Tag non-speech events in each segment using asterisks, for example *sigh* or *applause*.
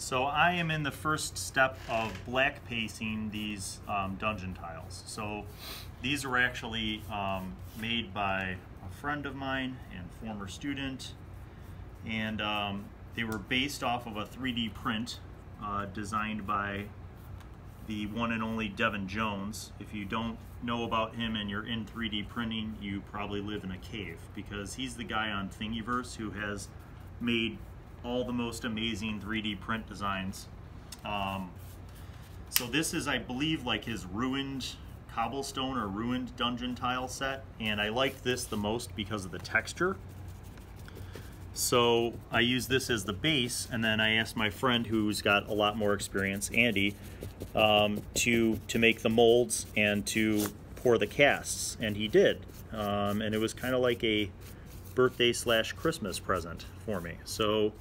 So I am in the first step of black basing these um, dungeon tiles. So these were actually um, made by a friend of mine and former student and um, they were based off of a 3D print uh, designed by the one and only Devon Jones. If you don't know about him and you're in 3D printing, you probably live in a cave because he's the guy on Thingiverse who has made all the most amazing 3D print designs. Um, so this is, I believe, like his ruined cobblestone or ruined dungeon tile set, and I like this the most because of the texture. So I use this as the base, and then I asked my friend who's got a lot more experience, Andy, um, to, to make the molds and to pour the casts, and he did. Um, and it was kind of like a birthday slash Christmas present for me. So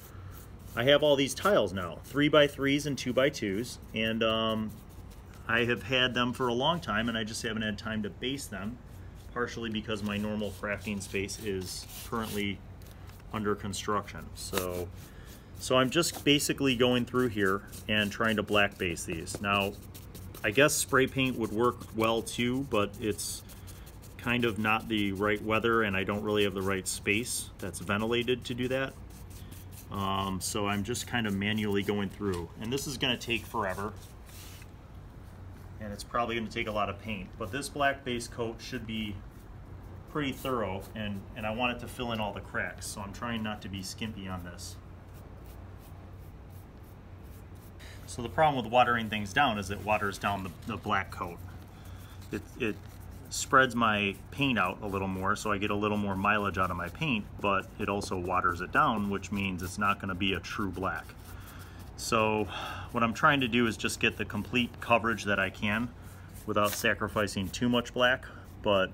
I have all these tiles now, three by threes and two by twos, and um, I have had them for a long time and I just haven't had time to base them, partially because my normal crafting space is currently under construction. So, so I'm just basically going through here and trying to black base these. Now, I guess spray paint would work well too, but it's kind of not the right weather and I don't really have the right space that's ventilated to do that. Um, so I'm just kind of manually going through. And this is going to take forever. And it's probably going to take a lot of paint. But this black base coat should be pretty thorough and, and I want it to fill in all the cracks. So I'm trying not to be skimpy on this. So the problem with watering things down is it waters down the, the black coat. It, it spreads my paint out a little more so I get a little more mileage out of my paint, but it also waters it down, which means it's not gonna be a true black. So what I'm trying to do is just get the complete coverage that I can without sacrificing too much black, but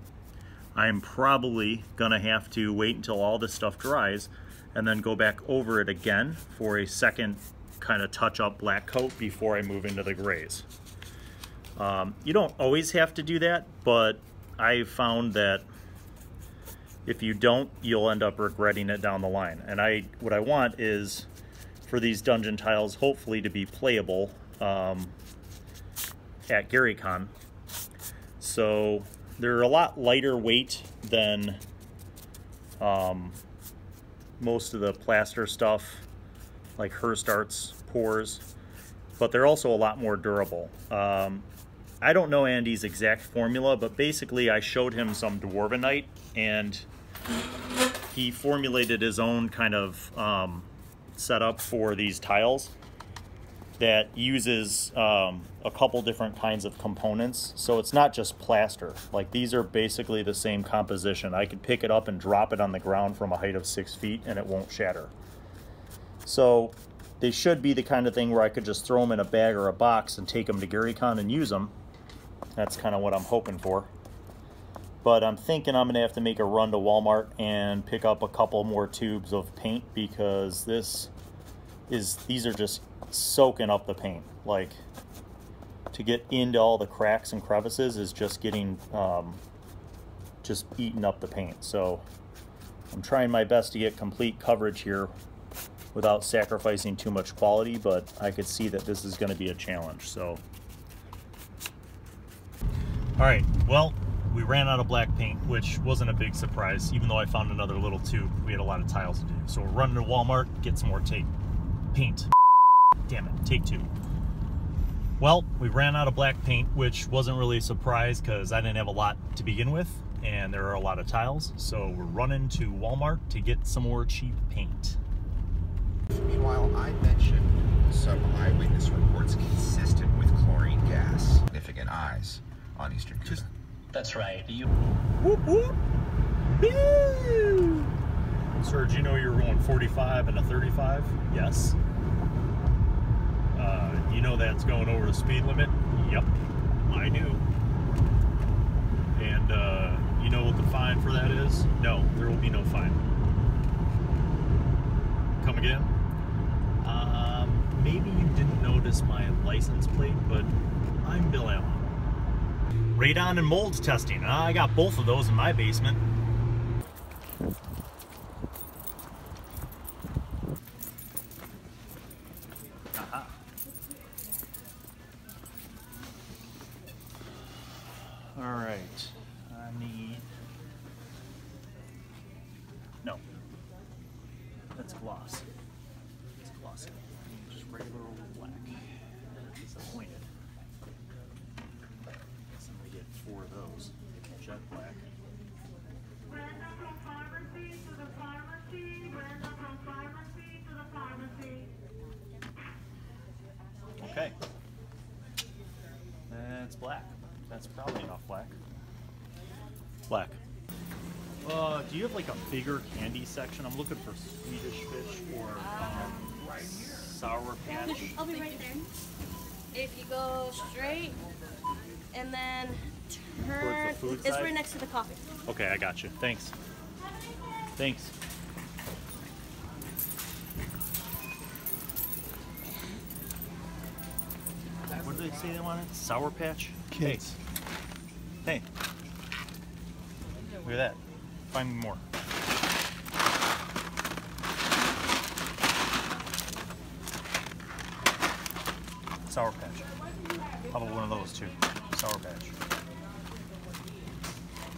I'm probably gonna have to wait until all this stuff dries and then go back over it again for a second kind of touch up black coat before I move into the grays. Um, you don't always have to do that, but I've found that if you don't, you'll end up regretting it down the line. And I, what I want is for these dungeon tiles, hopefully to be playable um, at GaryCon. So they're a lot lighter weight than um, most of the plaster stuff, like Hirst Arts pours, but they're also a lot more durable. Um, I don't know Andy's exact formula, but basically I showed him some Dwarvenite and he formulated his own kind of um, setup for these tiles that uses um, a couple different kinds of components. So it's not just plaster. Like these are basically the same composition. I could pick it up and drop it on the ground from a height of six feet and it won't shatter. So they should be the kind of thing where I could just throw them in a bag or a box and take them to GaryCon and use them that's kind of what I'm hoping for. But I'm thinking I'm going to have to make a run to Walmart and pick up a couple more tubes of paint because this is, these are just soaking up the paint. Like, to get into all the cracks and crevices is just getting, um, just eating up the paint. So I'm trying my best to get complete coverage here without sacrificing too much quality, but I could see that this is going to be a challenge. So all right, well, we ran out of black paint, which wasn't a big surprise, even though I found another little tube. We had a lot of tiles to do. So we're running to Walmart, get some more tape. Paint. Damn it, take two. Well, we ran out of black paint, which wasn't really a surprise because I didn't have a lot to begin with, and there are a lot of tiles. So we're running to Walmart to get some more cheap paint. Meanwhile, I mentioned some eyewitness reports consistent with chlorine gas. Significant eyes on Eastern Just, That's right. You. Whoop whoop. Sir, do you know you were going 45 and a 35? Yes. You know that's going over the speed limit? Yep, I knew. And uh, you know what the fine for that is? No, there will be no fine. Come again? Um, maybe you didn't notice my license plate, but I'm Bill Allan. radon and mold testing. Uh, I got both of those in my basement. Aha. All right, I need, no, that's gloss. It's glossy. Just regular old black. Disappointed. Guess I'm gonna get four of those. Jet black. Okay. That's black. That's probably enough black. Black. Uh, do you have like a bigger candy section? I'm looking for Swedish fish or um, sour patch. I'll be right there. If you go straight and then turn, food it's side? right next to the coffee. Okay, I got you. Thanks. Thanks. What did they say they wanted? Sour Patch? Kids. Hey. Hey. Look at that. Find more. Sour Patch. How about one of those too? Sour Patch.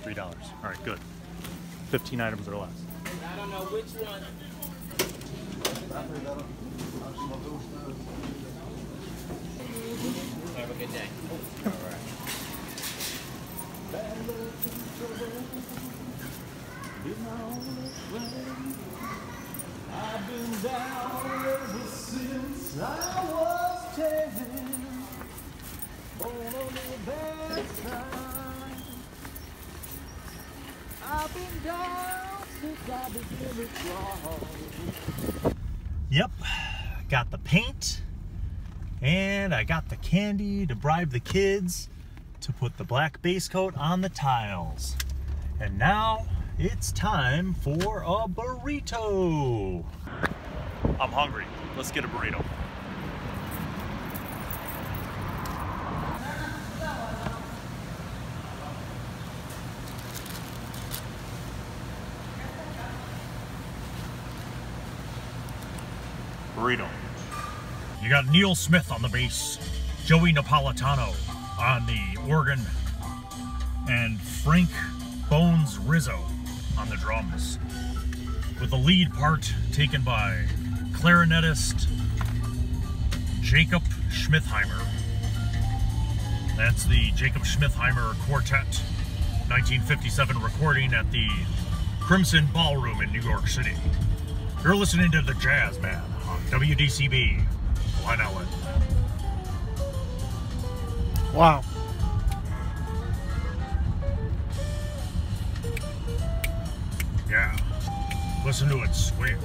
Three dollars. All right, good. Fifteen items or less. I don't know which one. Have a good day. All right. *laughs* I've been down since I was ten. Yep, got the paint and I got the candy to bribe the kids to put the black base coat on the tiles. And now it's time for a burrito. I'm hungry. Let's get a burrito. Burrito. You got Neil Smith on the bass, Joey Napolitano on the organ, and Frank Bones Rizzo on the drums. With the lead part taken by clarinetist Jacob Schmithheimer. That's the Jacob Schmithheimer Quartet 1957 recording at the Crimson Ballroom in New York City. You're listening to the Jazz Man on WDCB, Glen Ellyn. Wow. Yeah, listen to it swing.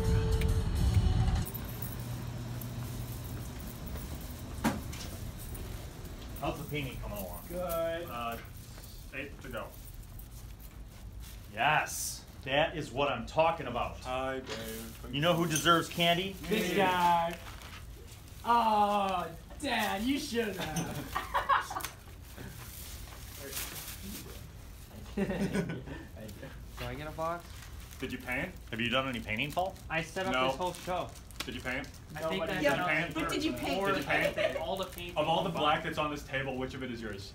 How's the painting coming along? Good. Uh, eight to go. Yes, that is what I'm talking about. Hi, Dave. You know who deserves candy? This guy. Oh, Dad, you should have. *laughs* *laughs* *laughs* Do I get a box? Did you paint? Have you done any painting, Paul? I set up No. this whole show. Did you paint? I think Nobody that did no, paint. What did you paint? Did you paint? All the paint. Of all the black that's on this table, which of it is yours?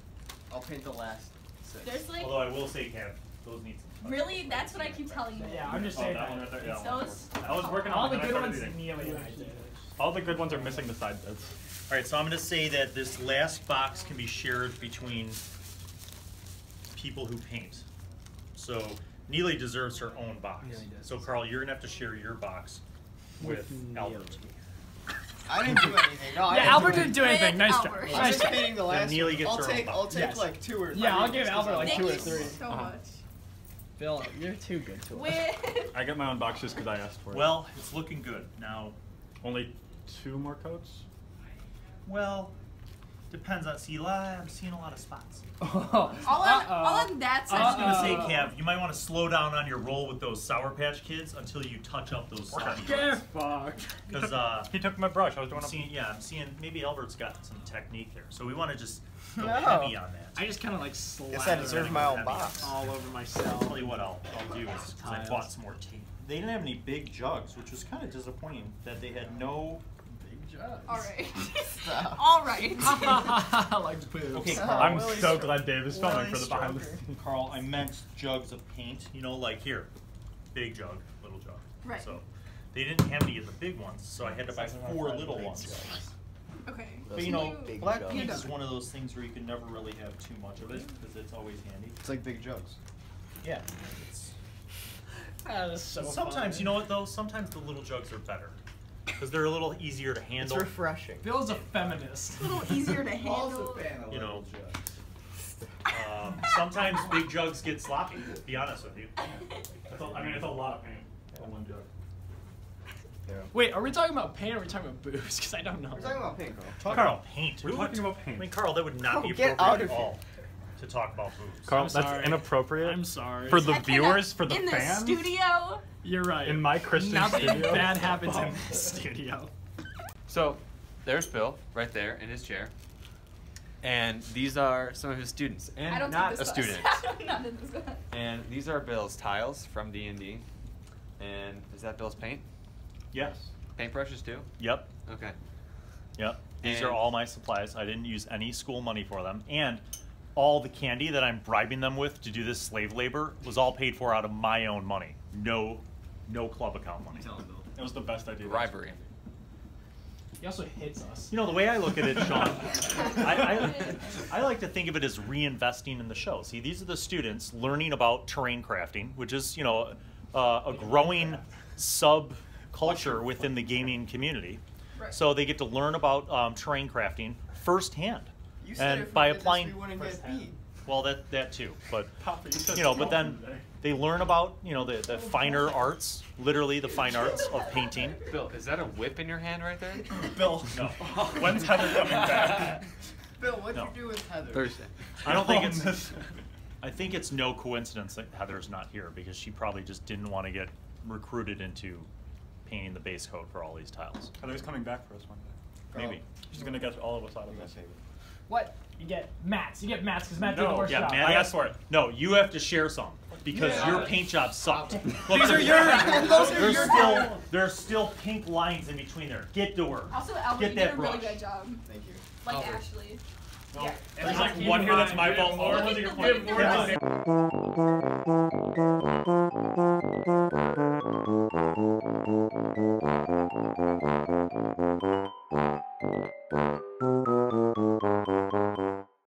I'll paint the last six. There's like Although I will say, Kev, those need some. really that's what I keep telling you. Yeah, I'm just Oh, saying. that one right there. Yeah. Those I was working on All it, the good ones, eating. Neil and I did. All the good ones are missing the side bits. All right, so I'm going to say that this last box can be shared between people who paint. So Neely deserves her own box. Neely does. So Carl, you're going to have to share your box with Albert. I didn't do anything. No, I Yeah, didn't Albert do didn't do anything. With Nice job. Albert. I'm Nice just job. painting the last Neely gets I'll her take, box. I'll take Yes. like two or three. Yeah, I'll give Albert like Thank two or you three. so Uh-huh. much. Bill, you're too good to us. I get my own box just because I asked for it. Well, it's looking good. Now, only two more coats. well, Depends on. See, li- I'm seeing a lot of spots. Oh. *laughs* All on, Uh-oh. all on that I was gonna say, Uh-oh. Cav, you might want to slow down on your roll with those Sour Patch Kids until you touch up those sloppy Get fucked. Because uh, *laughs* He took my brush. I was doing I'm a seeing, yeah, I'm seeing maybe Albert's got some technique there, so we want to just go No. heavy on that. I just kind of like slather Guess I deserve my own box. all over I'll myself. tell you what I'll, I'll do is 'cause I bought some more tape. They didn't have any big jugs, which was kind of disappointing that they had no. Big jugs. All right. Stop. all right. *laughs* I like boobs. Okay, Oh, Carl. I'm Willie so Stro- glad Dave is filming for the behind the Stroker. scenes. Carl, I meant jugs of paint. You know, like here, big jug, little jug. Right. So they didn't have any of the big ones, so I had to buy four little ones. Okay. But you know, Big black jug. paint is one of those things where you can never really have too much of it because it's always handy. It's like big jugs. Yeah. It's, That is so sometimes, funny. you know what though? Sometimes the little jugs are better because they're a little easier to handle. It's handle. refreshing. Bill's a feminist. A little easier to handle. you know. Um, sometimes big jugs get sloppy. To be honest with you. That's a, I mean, it's a lot of paint on one jug. Yeah. Wait, are we talking about paint or are we talking about boobs? *laughs* Because I don't know. We're talking about pink, Carl. Talk Carl, paint. we're Who talking about paint. I mean, Carl, that would not Carl, be get appropriate out at of all to talk about boobs. Carl, I'm that's sorry. inappropriate. I'm sorry. For the I viewers, for the in fans. the studio. You're right. In my Christian Nothing studio. bad happens in *laughs* the studio. So, there's Bill right there in his chair. And these are some of his students, and I don't not take a this bus. student. *laughs* not in this bus. and these are Bill's tiles from D and D. And is that Bill's paint? Yes. Paintbrushes too. Yep. Okay. Yep. These And- are all my supplies. I didn't use any school money for them. And all the candy that I'm bribing them with to do this slave labor was all paid for out of my own money. No no club account money. It was the best idea. Bribery. He also hits us. You know, the way I look at it, Sean, *laughs* I, I, I like to think of it as reinvesting in the show. See, these are the students learning about terrain crafting, which is, you know, uh, a growing subculture within the gaming community. Right. So they get to learn about um, terrain crafting firsthand. You said and if we by did this, applying, we wouldn't get beat. well, that that too, but *laughs* Papa, you you know, but then they learn about you know the, the oh, finer arts, literally the fine arts of painting. *laughs* Bill, is that a whip in your hand right there? *laughs* Bill, no. When's Heather coming back? Bill, what'd No. you do with Heather? Thursday. I don't think Oh, it's. I think it's no coincidence that Heather's not here because she probably just didn't want to get recruited into painting the base coat for all these tiles. Heather's coming back for us one day. Maybe. She's gonna get all of us out of this. What? You get mats. You get mats because Matt did the No, worst Yeah, job. Matt I has- asked for it. No, you have to share some because Yeah. your paint job sucked. Look, These are there's- yours. *laughs* Those are There's your still there's still pink lines in between there. Get to work. Also, Albert, Get you that did a really good job. Thank you. Like Albert. Ashley. No. Yeah. There's like one here that's my fault. All the ones that you're